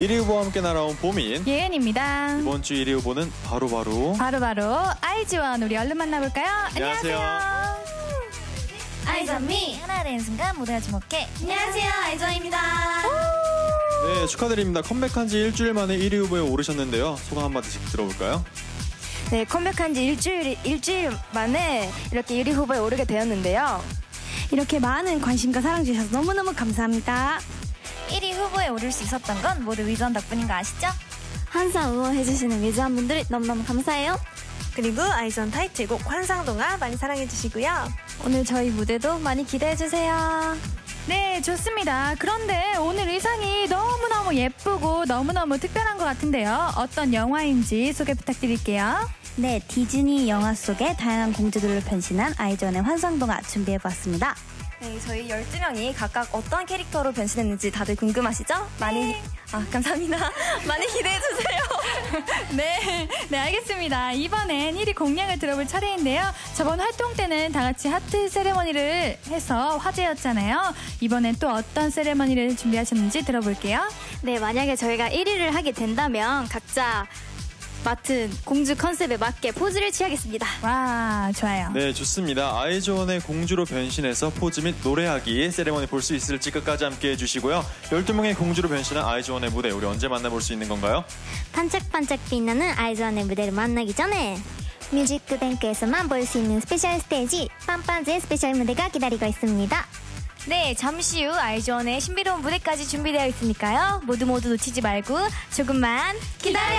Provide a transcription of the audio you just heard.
1위 후보와 함께 날아온 보민. 예은입니다. 이번 주 1위 후보는 바로바로 바로바로 아이즈원 우리 얼른 만나볼까요? 안녕하세요. 아이전미 하나 되는 순간 모두가 주목해 안녕하세요 아이전입니다 네, 축하드립니다. 컴백한 지 일주일 만에 1위 후보에 오르셨는데요. 소감 한마디씩 들어볼까요? 네 컴백한 지 일주일, 일주일 만에 이렇게 1위 후보에 오르게 되었는데요 이렇게 많은 관심과 사랑 주셔서 너무너무 감사합니다. 1위 후보에 오를 수 있었던 건 모두 위전 덕분인 거 아시죠? 항상 응원해주시는 위즈한 분들 너무너무 감사해요. 그리고 아이전 타이틀곡 환상동화 많이 사랑해주시고요. 오늘 저희 무대도 많이 기대해주세요 네, 좋습니다. 그런데 오늘 의상이 너무너무 예쁘고 너무너무 특별한 것 같은데요. 어떤 영화인지 소개 부탁드릴게요. 네, 디즈니 영화 속의 다양한 공주들을 변신한 아이즈원의 환상동화 준비해봤습니다. 네 저희 12명이 각각 어떤 캐릭터로 변신했는지 다들 궁금하시죠? 많이 아 감사합니다 많이 기대해 주세요 네, 네, 알겠습니다. 이번엔 1위 공약을 들어볼 차례인데요. 저번 활동 때는 다 같이 하트 세레머니를 해서 화제였잖아요. 이번엔 또 어떤 세레머니를 준비하셨는지 들어볼게요. 네, 만약에 저희가 1위를 하게 된다면 각자 맡은 공주 컨셉에 맞게 포즈를 취하겠습니다. 와, 좋아요. 네, 좋습니다. 아이즈원의 공주로 변신해서 포즈 및 노래하기 세레머니 볼 수 있을지 끝까지 함께 해주시고요. 12명의 공주로 변신한 아이즈원의 무대 우리 언제 만나볼 수 있는 건가요? 반짝반짝 빛나는 아이즈원의 무대를 만나기 전에 뮤직뱅크에서만 볼 수 있는 special stage 빰빰즈의 special 무대가 기다리고 있습니다. 네 잠시 후 아이즈원의 신비로운 무대까지 준비되어 있으니까요 모두 모두 놓치지 말고 조금만 기다려